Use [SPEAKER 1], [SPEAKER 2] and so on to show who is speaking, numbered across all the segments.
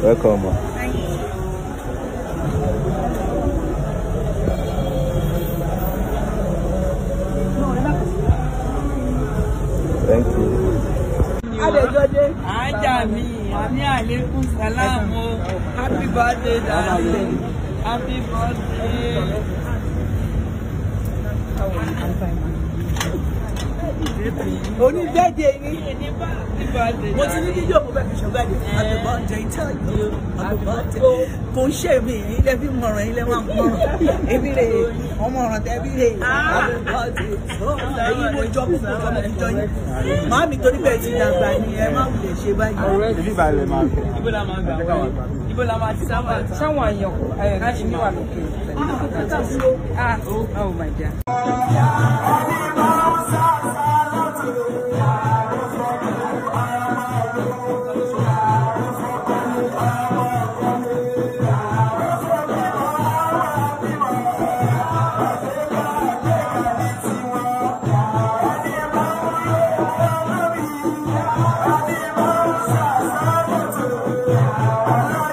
[SPEAKER 1] Welcome. Thank you. Thank you. happy birthday darling, happy birthday. Only that day, mo ti fi ṣọ̀gá ìdè happy birthday mọ̀ràn ilé wa ọmọ ọ̀ràn tẹ́bí rè happy ah. birthday mo jọ púpọ̀ jọ mo fi jọ yín màá mi torí bẹ́ẹ̀ ti dàgbà ni ẹ má wulẹ̀ ṣe báyìí. ibi ìbàlẹ̀ máa ń bẹ̀. ibo la máa ń gbà wọlé ibo la máa ti sábà. sáwọn àyàn ẹ̀ ah, ah oh my god. آ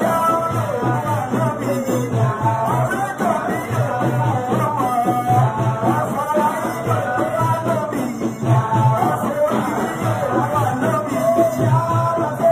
[SPEAKER 1] جاؤ نبی جي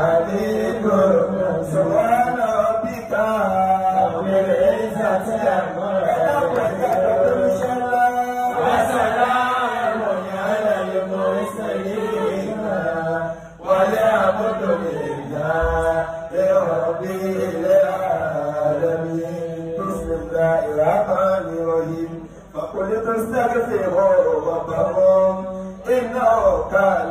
[SPEAKER 1] عليم سبحان ربك رب العزة عما وسلام على المرسلين والعبد لله رب العالمين بسم الله الرحمن الرحيم فقلت استغفروا ربكم إنه كان